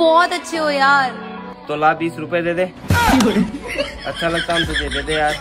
बहुत अच्छे हो यार। तो ला बीस रुपए दे दे। अच्छा लगता हम तुझे दे दे यार।